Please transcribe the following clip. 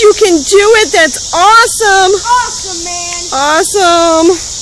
you can do it. That's awesome. Awesome, man. Awesome.